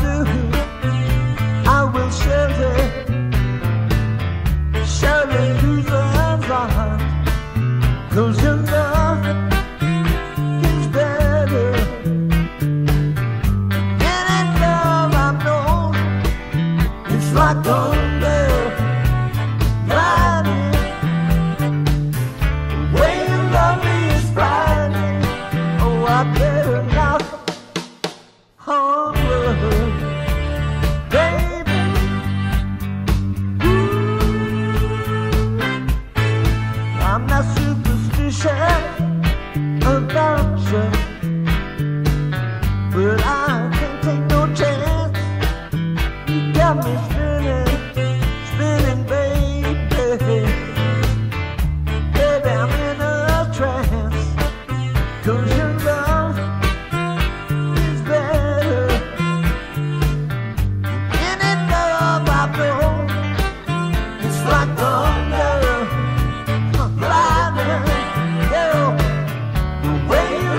do, I will share it lose the hands I have. Cause in like a Blinding. The way love is blinding. Oh, I.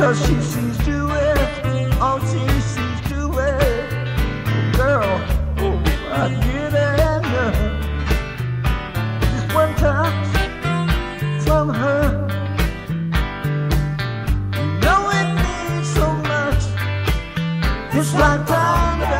Cause she sees to it, all she sees to it. Girl, oh, I get it. Just one touch from her. You know it means so much. Just like time.